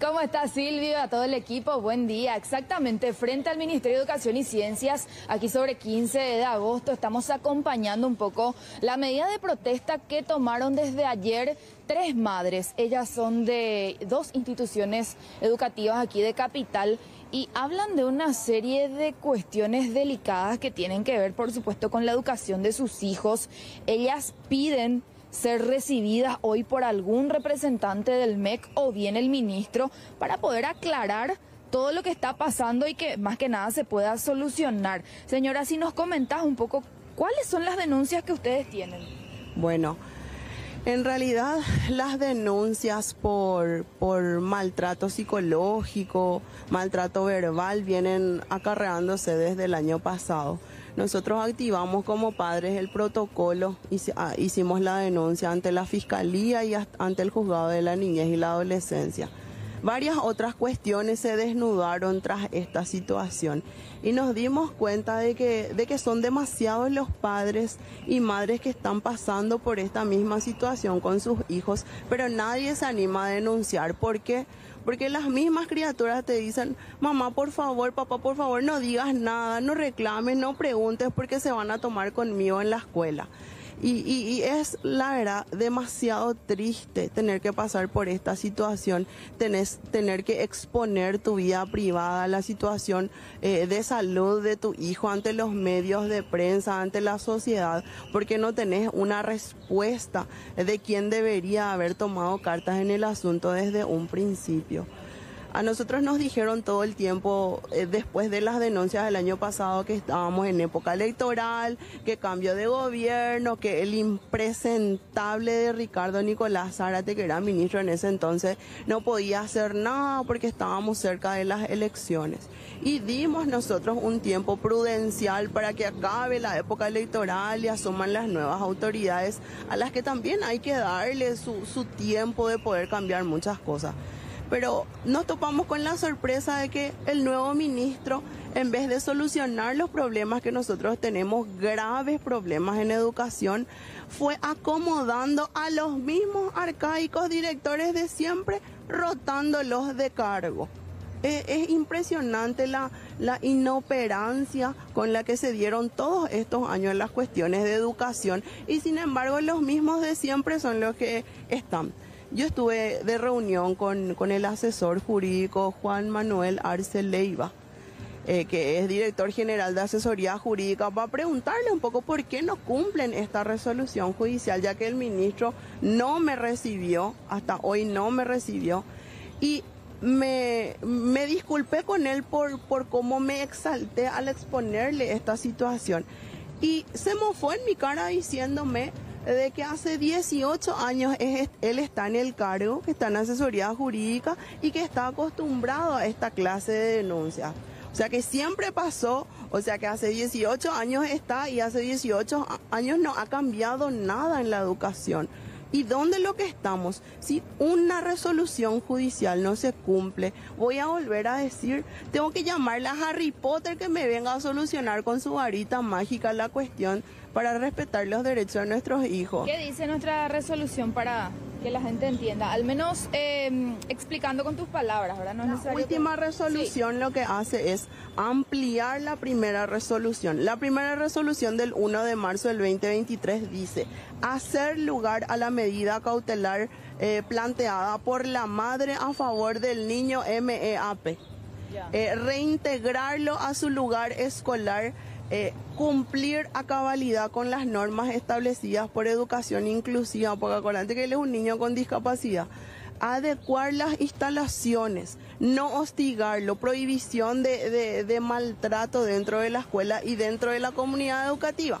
¿Cómo está Silvio? A todo el equipo, buen día. Exactamente, frente al Ministerio de Educación y Ciencias, aquí sobre 15 de agosto, estamos acompañando un poco la medida de protesta que tomaron desde ayer tres madres. Ellas son de dos instituciones educativas aquí de Capital y hablan de una serie de cuestiones delicadas que tienen que ver, por supuesto, con la educación de sus hijos. Ellas piden ser recibidas hoy por algún representante del MEC o bien el ministro para poder aclarar todo lo que está pasando y que más que nada se pueda solucionar. Señora, si nos comentas un poco cuáles son las denuncias que ustedes tienen. Bueno, en realidad las denuncias por, por maltrato psicológico, maltrato verbal vienen acarreándose desde el año pasado. Nosotros activamos como padres el protocolo, ah, hicimos la denuncia ante la Fiscalía y ante el Juzgado de la Niñez y la Adolescencia. Varias otras cuestiones se desnudaron tras esta situación y nos dimos cuenta de que, de que son demasiados los padres y madres que están pasando por esta misma situación con sus hijos, pero nadie se anima a denunciar. ¿Por qué? Porque las mismas criaturas te dicen, mamá, por favor, papá, por favor, no digas nada, no reclames, no preguntes porque se van a tomar conmigo en la escuela. Y, es la verdad demasiado triste tener que pasar por esta situación, tener que exponer tu vida privada, la situación eh, de salud de tu hijo ante los medios de prensa, ante la sociedad, porque no tenés una respuesta de quién debería haber tomado cartas en el asunto desde un principio. A nosotros nos dijeron todo el tiempo, eh, después de las denuncias del año pasado, que estábamos en época electoral, que cambio de gobierno, que el impresentable de Ricardo Nicolás Zárate, que era ministro en ese entonces, no podía hacer nada porque estábamos cerca de las elecciones. Y dimos nosotros un tiempo prudencial para que acabe la época electoral y asuman las nuevas autoridades, a las que también hay que darle su, su tiempo de poder cambiar muchas cosas pero nos topamos con la sorpresa de que el nuevo ministro, en vez de solucionar los problemas que nosotros tenemos, graves problemas en educación, fue acomodando a los mismos arcaicos directores de siempre, rotándolos de cargo. Es, impresionante la, inoperancia con la que se dieron todos estos años las cuestiones de educación y sin embargo los mismos de siempre son los que están. Yo estuve de reunión con, el asesor jurídico Juan Manuel Arce Leiva, eh, que es director general de asesoría jurídica, para preguntarle un poco por qué no cumplen esta resolución judicial, ya que el ministro no me recibió, hasta hoy no me recibió, y me, me disculpé con él por, por cómo me exalté al exponerle esta situación. Y se mofó en mi cara diciéndome de que hace 18 años él está en el cargo, que está en asesoría jurídica y que está acostumbrado a esta clase de denuncias. O sea que siempre pasó, o sea que hace 18 años está y hace 18 años no ha cambiado nada en la educación. ¿Y dónde lo que estamos? Si una resolución judicial no se cumple, voy a volver a decir, tengo que llamarle a Harry Potter que me venga a solucionar con su varita mágica la cuestión para respetar los derechos de nuestros hijos. ¿Qué dice nuestra resolución para que la gente entienda? Al menos em, explicando con tus palabras, ¿verdad? la última resolución lo que hace es ampliar la primera resolución. La primera resolución del 1 de marzo del 2023 dice hacer lugar a la medida cautelar eh, planteada por la madre a favor del niño MEAP. Eh, reintegrarlo a su lugar escolar eh, cumplir a cabalidad con las normas establecidas por educación inclusiva, porque acuérdate que él es un niño con discapacidad, adecuar las instalaciones, no hostigarlo, prohibición de, maltrato dentro de la escuela y dentro de la comunidad educativa.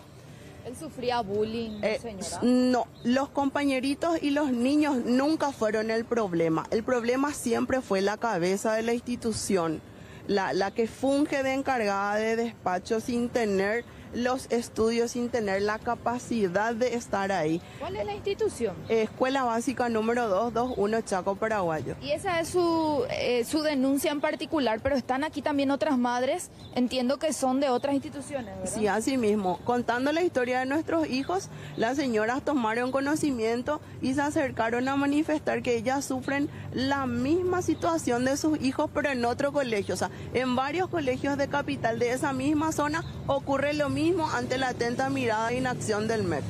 ¿Él sufría bullying, eh, señora? No, los compañeritos y los niños nunca fueron el problema. El problema siempre fue la cabeza de la institución la, que funge de encargada de despacho sin tener los estudios sin tener la capacidad de estar ahí. ¿Cuál es la institución? Escuela Básica número 221 Chaco Paraguayo. Y esa es su, eh, su denuncia en particular, pero están aquí también otras madres, entiendo que son de otras instituciones, ¿verdad? Sí, así mismo. Contando la historia de nuestros hijos, las señoras tomaron conocimiento y se acercaron a manifestar que ellas sufren la misma situación de sus hijos, pero en otro colegio. O sea, en varios colegios de capital de esa misma zona ocurre lo mismo ante la atenta mirada e inacción del MEC.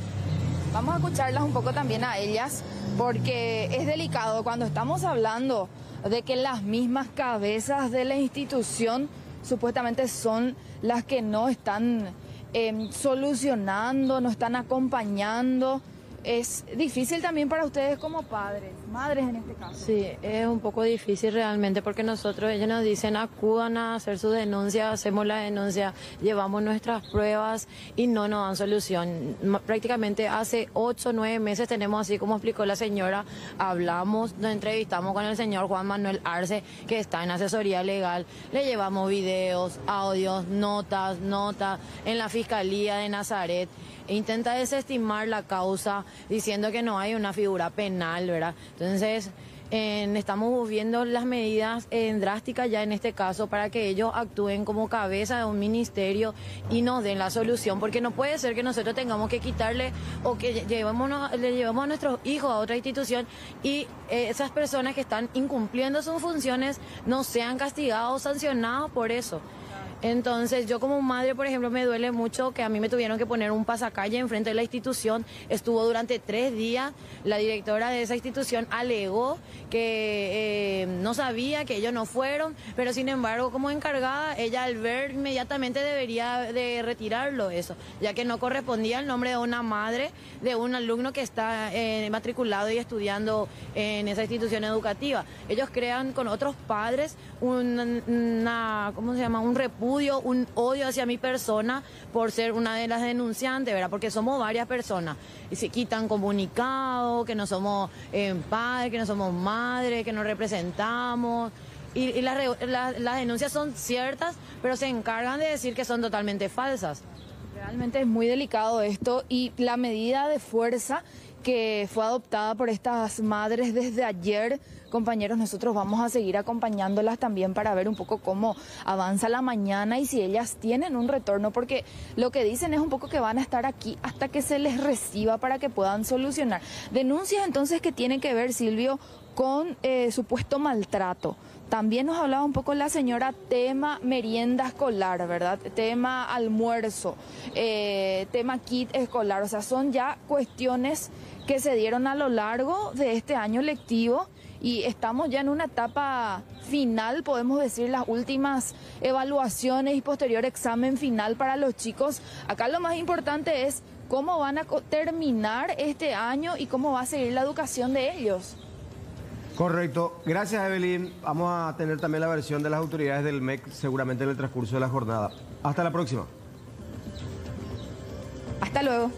Vamos a escucharlas un poco también a ellas, porque es delicado cuando estamos hablando de que las mismas cabezas de la institución supuestamente son las que no están eh, solucionando, no están acompañando es difícil también para ustedes como padres, madres en este caso. Sí, es un poco difícil realmente porque nosotros, ellos nos dicen acudan a hacer su denuncia, hacemos la denuncia, llevamos nuestras pruebas y no nos dan solución. Prácticamente hace ocho, nueve meses tenemos, así como explicó la señora, hablamos, nos entrevistamos con el señor Juan Manuel Arce, que está en asesoría legal, le llevamos videos, audios, notas, notas en la Fiscalía de Nazaret intenta desestimar la causa diciendo que no hay una figura penal, ¿verdad? Entonces, estamos viendo las medidas drásticas ya en este caso para que ellos actúen como cabeza de un ministerio y nos den la solución, porque no puede ser que nosotros tengamos que quitarle o que le llevemos a nuestros hijos a otra institución y eh, esas personas que están incumpliendo sus funciones no sean castigados o sancionados por eso. Entonces yo como madre, por ejemplo, me duele mucho que a mí me tuvieron que poner un pasacalle enfrente de la institución. Estuvo durante tres días. La directora de esa institución alegó que eh, no sabía, que ellos no fueron, pero sin embargo como encargada, ella al ver inmediatamente debería de retirarlo eso, ya que no correspondía al nombre de una madre de un alumno que está eh, matriculado y estudiando en esa institución educativa. Ellos crean con otros padres una, ¿cómo se llama? Un un odio hacia mi persona por ser una de las denunciantes, ¿verdad? Porque somos varias personas. Y se quitan comunicados, que no somos eh, padres, que no somos madres, que no representamos. Y, las denuncias son ciertas, pero se encargan de decir que son totalmente falsas. Realmente es muy delicado esto y la medida de fuerza que fue adoptada por estas madres desde ayer. Compañeros, nosotros vamos a seguir acompañándolas también para ver un poco cómo avanza la mañana y si ellas tienen un retorno, porque lo que dicen es un poco que van a estar aquí hasta que se les reciba para que puedan solucionar. Denuncias entonces que tienen que ver, Silvio, con eh, supuesto maltrato. También nos hablaba un poco la señora tema merienda escolar, ¿verdad? Tema almuerzo, eh, tema kit escolar. O sea, son ya cuestiones que se dieron a lo largo de este año lectivo y estamos ya en una etapa final, podemos decir, las últimas evaluaciones y posterior examen final para los chicos. Acá lo más importante es cómo van a terminar este año y cómo va a seguir la educación de ellos. Correcto. Gracias, Evelyn. Vamos a tener también la versión de las autoridades del MEC seguramente en el transcurso de la jornada. Hasta la próxima. Hasta luego.